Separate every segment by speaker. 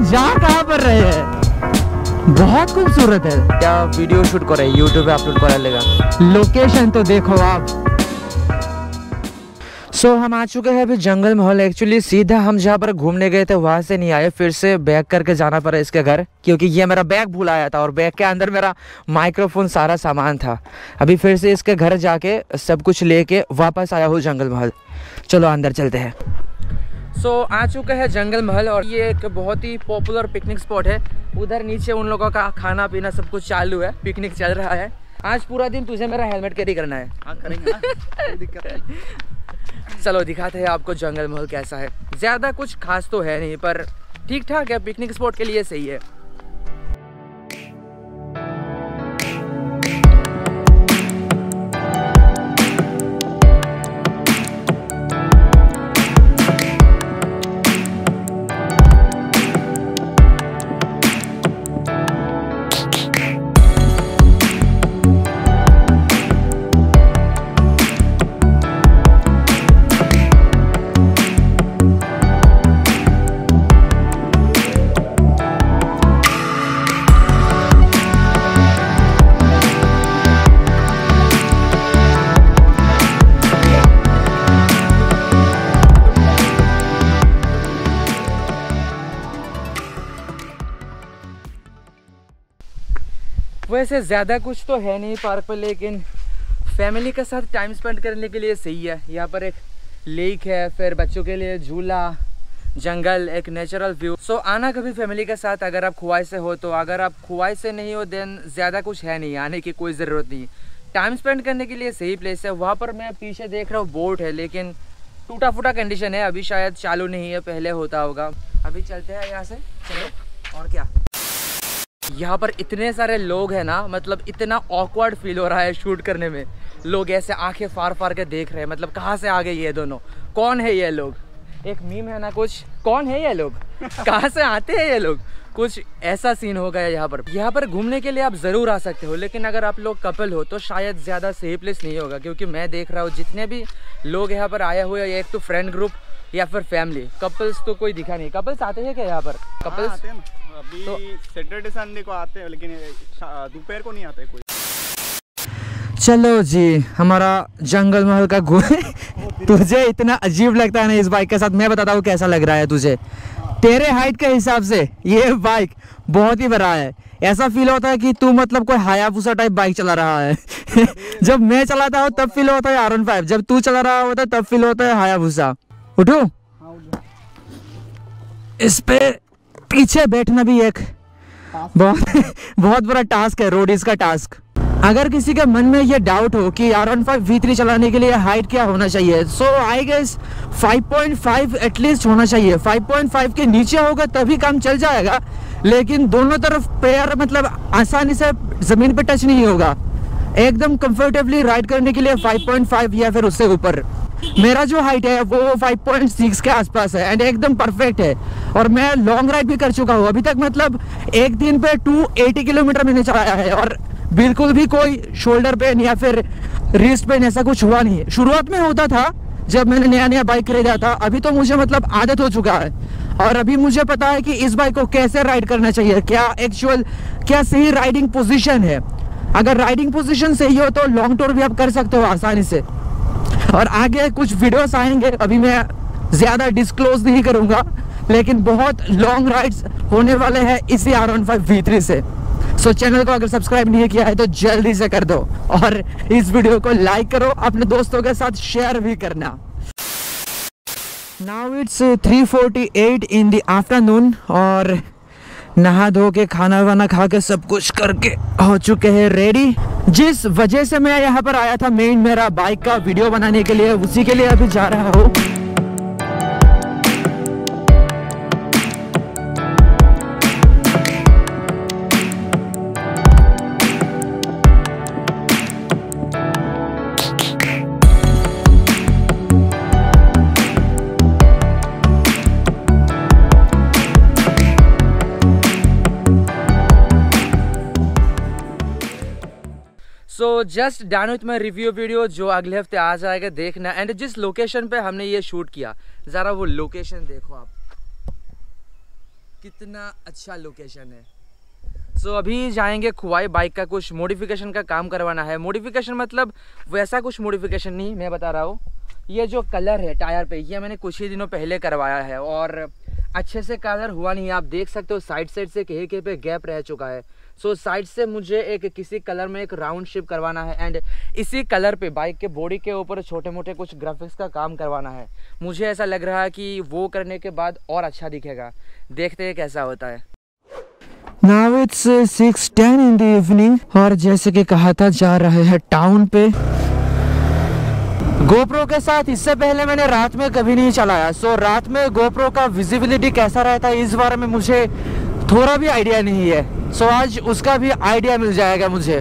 Speaker 1: लेकिन जा कहाँ पर रहे हैं? बहुत खूबसूरत है।
Speaker 2: क्या वीडियो शूट करे? यूट्यूब पे अपलोड करा लेगा।
Speaker 1: लोकेशन तो देखो आप।
Speaker 2: सो so, हम आ चुके हैं अभी जंगल महल। एक्चुअली सीधा हम जहाँ पर घूमने गए थे वहाँ से नहीं आए। फिर से बैग करके जाना पड़ा इसके घर क्योंकि ये मेरा बैग भूल आया था और बैग के अंदर मेरा माइक्रोफोन सारा सामान था। अभी फिर से इसके घर जाके सब कुछ लेके वापस आया हूँ जंगल महल। चलो अंदर चलते हैं। सो so, आ चुका है जंगल महल और ये एक बहुत ही पॉपुलर पिकनिक स्पॉट है। उधर नीचे उन लोगों का खाना पीना सब कुछ चालू है। पिकनिक चल रहा है। आज पूरा दिन तुझे मेरा हेलमेट कैरी करना है।
Speaker 3: हाँ करेंगे ना।
Speaker 2: चलो दिखाते हैं आपको जंगल महल कैसा है। ज़्यादा कुछ खास तो है नहीं पर ठीक ठाक है। पिकनिक स्पॉट के लिए सही है। वैसे ज़्यादा कुछ तो है नहीं पार्क पर, लेकिन फैमिली के साथ टाइम स्पेंड करने के लिए सही है। यहाँ पर एक लेक है, फिर बच्चों के लिए झूला, जंगल, एक नेचुरल व्यू सो आना कभी फैमिली के साथ, अगर आप खुआई से हो तो अगर आप खुआई से नहीं हो देन ज़्यादा कुछ है नहीं, आने की कोई ज़रूरत नहीं। टाइम स्पेंड करने के लिए सही प्लेस है। वहाँ पर मैं पीछे देख रहा हूँ बोट है, लेकिन टूटा फूटा कंडीशन है। अभी शायद चालू नहीं है, पहले होता होगा। अभी चलते हैं यहाँ से, चलो, और क्या? यहाँ पर इतने सारे लोग हैं ना मतलब इतना ऑकवर्ड फील हो रहा है शूट करने में। लोग ऐसे आँखें फार फार के देख रहे हैं मतलब कहाँ से आ गए ये दोनों? कौन है ये लोग? एक मीम है ना कुछ? कौन है ये लोग? कहाँ से आते हैं ये लोग? कुछ ऐसा सीन हो गया यहाँ पर। यहाँ पर घूमने के लिए आप ज़रूर आ सकते हो लेकिन अगर आप लोग कपल हो तो शायद ज़्यादा सही प्लेस नहीं होगा क्योंकि मैं देख रहा हूँ जितने भी लोग यहाँ पर आए हुए हैं एक तो फ्रेंड ग्रुप या फिर फैमिली कपल्स तो कोई दिखा नहीं। कपल्स आते हैं क्या यहाँ पर?
Speaker 3: हाँ,
Speaker 2: कपल्स
Speaker 3: आते हैं ना। अभी
Speaker 2: तो-
Speaker 3: सैटरडे संडे को आते हैं लेकिन दोपहर को नहीं आते कोई।
Speaker 1: चलो जी हमारा जंगल महल का घू तुझे इतना अजीब लगता है ना इस बाइक के साथ। मैं बताता हूँ कैसा लग रहा है तुझे। तेरे हाइट के हिसाब से ये बाइक बहुत ही बड़ा है। ऐसा फील होता है कि तू मतलब कोई हायाबुसा टाइप बाइक चला रहा है। जब मैं चलाता हूँ तब फील होता है आर फाइव जब तू चला रहा होता है तब फील होता है हायाबुसा उठू। इस पे पीछे बैठना भी एक बहुत बहुत बड़ा टास्क है रोडीज का टास्क अगर किसी के मन में ये डाउट हो कि R one five V three चलाने के लिए हाइट क्या होना चाहिए सो आई गेस 5.5 एटलीस्ट होना चाहिए। 5.5 के नीचे होगा तभी काम चल जाएगा लेकिन दोनों तरफ़ पैर मतलब आसानी से ज़मीन पे टच नहीं होगा। एकदम कंफर्टेबली राइड करने के लिए 5.5 या फिर उससे ऊपर। मेरा जो हाइट है, वो 5.6 के आसपास है एंड एकदम परफेक्ट है। और मैं लॉन्ग राइड भी कर चुका हूँ। अभी तक मतलब एक दिन पे 280 किलोमीटर मैंने चलाया है और बिल्कुल भी कोई शोल्डर पेन या फिर रिस्ट पेन ऐसा कुछ हुआ नहीं है। शुरुआत में होता था, जब मैंने नया नया बाइक खरीदा था, अभी तो मुझे मतलब आदत हो चुका है। और अभी मुझे पता है कि इस बाइक को कैसे राइड करना चाहिए, क्या एक्चुअल क्या सही राइडिंग पोजीशन है। अगर राइडिंग पोजीशन सही हो तो लॉन्ग टूर भी आप कर सकते हो आसानी से। और आगे कुछ वीडियोस आएँगे, अभी मैं ज़्यादा डिस्क्लोज नहीं करूँगा, लेकिन बहुत लॉन्ग राइड्स होने वाले हैं इसी R one five V three से। सो चैनल को अगर सब्सक्राइब नहीं किया है तो जल्दी से कर दो और इस वीडियो को लाइक करो, अपने दोस्तों के साथ शेयर भी करना। Now it's 3:48 in the afternoon और नहा धो के खाना वाना खा के सब कुछ करके हो चुके हैं रेडी जिस वजह से मैं यहाँ पर आया था मेन मेरा बाइक का वीडियो बनाने के लिए, उसी के लिए अभी जा रहा हूँ।
Speaker 2: So just done with my review video जो अगले हफ़्ते आ जाएगा देखना। एंड जिस लोकेशन पे हमने ये शूट किया ज़रा वो लोकेशन देखो आप। कितना अच्छा लोकेशन है। सो so, अभी जाएँगे खुआई बाइक का कुछ मॉडिफिकेशन का काम करवाना है। मॉडिफिकेशन मतलब वैसा कुछ मॉडिफिकेशन नहीं मैं बता रहा हूँ। ये जो कलर है टायर पे ये मैंने कुछ ही दिनों पहले करवाया है। और अच्छे से कलर हुआ नहीं आप देख सकते हो साइड साइड से कहीं कहीं पे गैप रह चुका है। सो so, साइड से मुझे एक किसी कलर में एक राउंड शिप करवाना है एंड इसी कलर पे बाइक के बॉडी के ऊपर छोटे मोटे कुछ ग्राफिक्स का काम करवाना है। मुझे ऐसा लग रहा है कि वो करने के बाद और अच्छा दिखेगा। देखते हैं कैसा होता है।
Speaker 1: Now it's six ten in the evening और जैसे कि कहा था जा रहे हैं टाउन पे। गोप्रो के साथ इससे पहले मैंने रात में कभी नहीं चलाया। सो रात में गोप्रो का विजिबिलिटी कैसा रहता है इस बारे में मुझे थोड़ा भी आइडिया नहीं है। सो आज उसका भी आइडिया मिल जाएगा मुझे।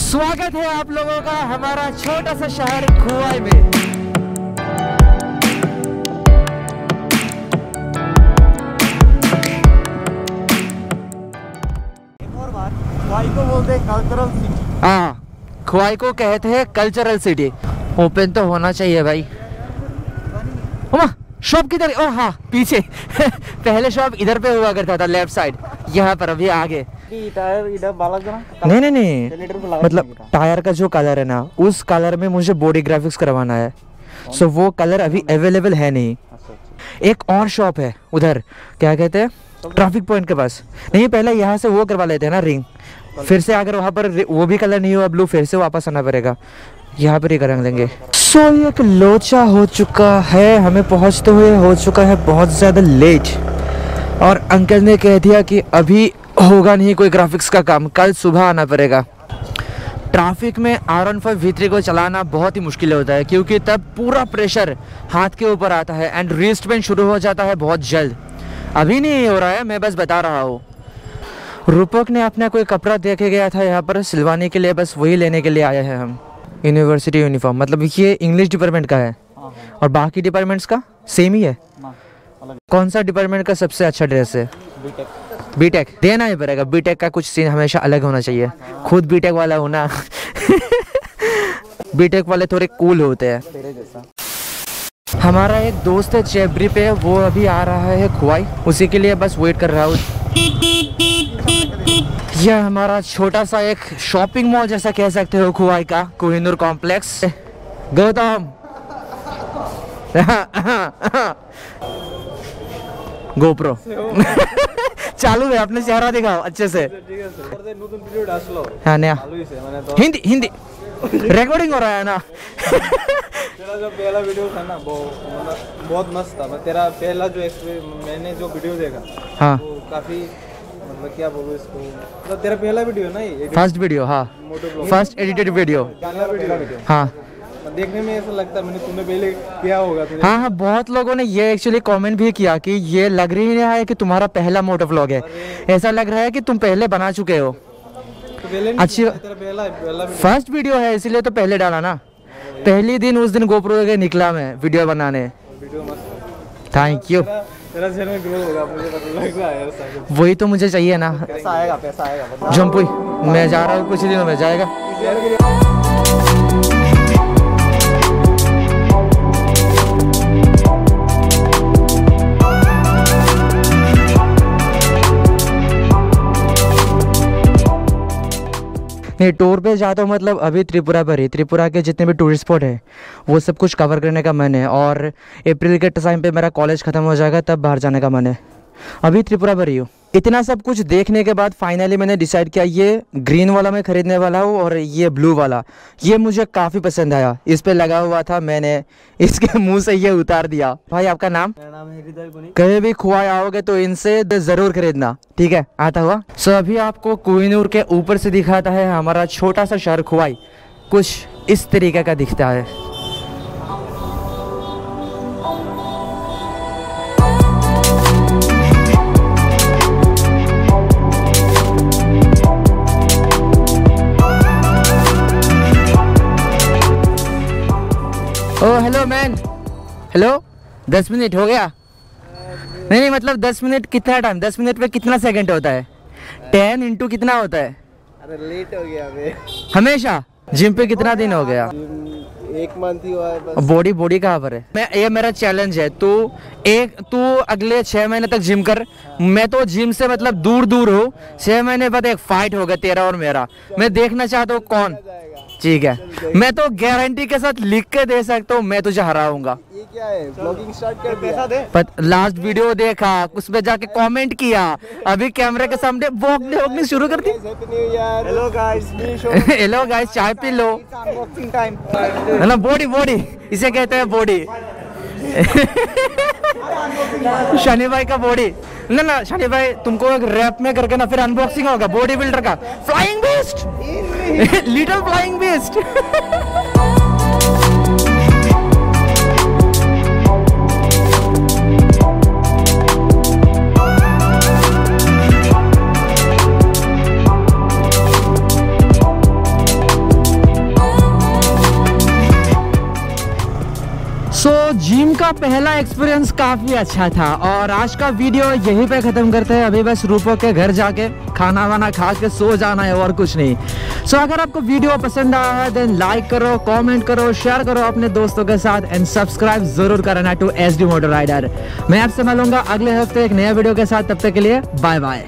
Speaker 1: स्वागत है आप लोगों का हमारा छोटा सा शहर खुआई में।
Speaker 3: एक और बात भाई को बोलते हैं कल्चरल सिटी
Speaker 1: हाँ खुआई को कहते हैं कल्चरल सिटी ओपन तो होना चाहिए भाई। शॉप किधर? है? ओ हाँ पीछे। पहले शॉप इधर पे हुआ करता था लेफ़्ट साइड यहाँ पर अभी आगे। नहीं नहीं नहीं। मतलब टायर का जो कलर है ना उस कलर में मुझे बॉडी ग्राफिक्स करवाना है। सो वो कलर अभी अवेलेबल है नहीं।
Speaker 3: अच्छा अच्छा।
Speaker 1: एक और शॉप है उधर। क्या कहते हैं? ट्रैफ़िक पॉइंट के पास। नहीं पहले यहाँ से वो करवा लेते हैं ना रिंग फिर से अगर वहाँ पर वो भी कलर नहीं हुआ ब्लू फिर से वापस आना पड़ेगा। यहाँ पर ही कर लेंगे। सो ये एक लोचा हो चुका है हमें पहुँचते हुए हो चुका है बहुत ज़्यादा लेट और अंकल ने कह दिया कि अभी होगा नहीं कोई ग्राफिक्स का काम कल सुबह आना पड़ेगा। ट्रैफ़िक में आर वन फाइव वी को चलाना बहुत ही मुश्किल होता है क्योंकि तब पूरा प्रेशर हाथ के ऊपर आता है एंड रिस्टमेंट शुरू हो जाता है बहुत जल्द। अभी नहीं हो रहा है मैं बस बता रहा हूँ। रूपक ने अपना कोई कपड़ा दे के गया था यहाँ पर सिलवाने के लिए बस वही लेने के लिए आए हैं हम। यूनिवर्सिटी यूनिफॉर्म मतलब ये इंग्लिश डिपार्टमेंट का है।
Speaker 3: हाँ हाँ।
Speaker 1: और बाकी डिपार्टमेंट्स का? सेम ही है।
Speaker 3: ना
Speaker 1: कौन सा डिपार्टमेंट का सबसे अच्छा ड्रेस है?
Speaker 3: बीटेक
Speaker 1: देना ही पड़ेगा। बीटेक का कुछ सीन हमेशा अलग होना चाहिए। खुद बीटेक वाला होना बीटेक वाले थोड़े कूल होते हैं। हमारा एक दोस्त है चेबरी पे। वो अभी आ रहा है खुआई उसी के लिए बस वेट कर रहा हूँ। यह हमारा छोटा सा एक शॉपिंग मॉल जैसा कह सकते हो खुआई का। कोहिनूर कॉम्प्लेक्स गौतम। GoPro. चालू। है अपने चेहरा दिखाओ अच्छे से। हाँ नया।
Speaker 3: तो-
Speaker 1: हिंदी हिंदी। रिकॉर्डिंग हो रहा है ना।
Speaker 3: तेरा जो पहला वीडियो था ना वो मतलब बहुत मस्त था। तेरा पहला जो मैंने जो वीडियो देखा
Speaker 1: हाँ।
Speaker 3: वो काफ़ी मतलब क्या बोलूँ इसको मतलब तेरा पहला वीडियो ना ये
Speaker 1: फ़र्स्ट वीडियो हाँ। फ़र्स्ट एडिटेड वीडियो हाँ।
Speaker 3: देखने में ऐसा लगता है मैंने तूने पहले किया होगा तुझे
Speaker 1: हाँ हाँ बहुत लोगों ने ये एक्चुअली कमेंट भी किया कि ये लग रही है कि तुम्हारा पहला मोटो व्लॉग है। ऐसा लग रहा है कि तुम पहले बना चुके हो।
Speaker 3: तो पहले
Speaker 1: अच्छी फ़र्स्ट वीडियो है इसीलिए तो पहले डाला ना। पहली दिन उस दिन गोप्रो के निकला मैं वीडियो बनाने। थैंक यू
Speaker 3: तेरा तेरा चैनल ग्रो होगा मुझे पता लग रहा है ऐसा
Speaker 1: वही तो मुझे चाहिए ना।
Speaker 3: पैसा आएगा पैसा आएगा।
Speaker 1: जम्पुई मैं जा रहा हूँ कुछ ही दिनों में जाएगा। नहीं टूर पे जाता हूँ मतलब अभी त्रिपुरा पर ही, त्रिपुरा के जितने भी टूरिस्ट स्पॉट है, वो सब कुछ कवर करने का मन है और अप्रैल के टाइम पे मेरा कॉलेज ख़त्म हो जाएगा, तब बाहर जाने का मन है। अभी त्रिपुरा पर ही। इतना सब कुछ देखने के बाद फाइनली मैंने डिसाइड किया ये ग्रीन वाला मैं ख़रीदने वाला हूँ और ये ब्लू वाला। ये मुझे काफ़ी पसंद आया। इस पे लगा हुआ था मैंने। इसके मुँह से ये उतार दिया। भाई आपका नाम?
Speaker 3: मेरा नाम है
Speaker 1: कहीं भी खुआए आओगे तो इनसे ज़रूर खरीदना। ठीक है? आता हुआ? सो अभी आपको कोहिनूर के ऊपर से दिखाता है हमारा छोटा सा शहर खुआई कुछ इस तरीके का दिखता है। ओ हेलो मैन हेलो दस मिनट हो गया? नहीं नहीं मतलब दस मिनट कितना टाइम दस मिनट में कितना सेकंड होता है? टेन इंटू कितना होता है?
Speaker 3: अरे लेट हो गया अबे
Speaker 1: हमेशा? जिम पे कितना दिन हो गया?
Speaker 3: एक मंथ ही हुआ है बस।
Speaker 1: बॉडी बॉडी कहाँ पर है? मैं ये मेरा चैलेंज है तू एक तू अगले छह महीने तक जिम कर। मैं तो जिम से मतलब दूर दूर हूँ। छह महीने बाद एक फाइट होगा तेरा और मेरा। मैं देखना चाहता हूँ कौन? ठीक है। मैं तो गारंटी के साथ लिख के दे सकता हूँ मैं तुझे हराऊँगा।
Speaker 3: ये क्या है? ब्लॉगिंग स्टार्ट कर पैसा दे।
Speaker 1: पर लास्ट वीडियो देखा उसमें जाके कमेंट किया। अभी कैमरे के सामने वॉकने वॉकने शुरू कर दी।
Speaker 3: Happy new year hello guys
Speaker 1: hello guys चाय पी लो। है ना बॉडी बॉडी इसे कहते हैं बॉडी शनि भाई का बॉडी ना ना शनि भाई तुमको एक रैप में करके ना फिर अनबॉक्सिंग होगा बॉडी बिल्डर का। Flying beast little flying beast पहला एक्सपीरियंस काफ़ी अच्छा था और आज का वीडियो यहीं पे ख़त्म करते हैं। अभी बस रूपो के घर जाके खाना वाना खा के सो जाना है और कुछ नहीं। सो अगर आपको वीडियो पसंद आया है देन लाइक करो कमेंट करो शेयर करो अपने दोस्तों के साथ एंड सब्सक्राइब ज़रूर करना to S D motor rider मैं आपसे मिलूँगा अगले हफ़्ते एक नया वीडियो के साथ। तब तक के लिए बाय बाय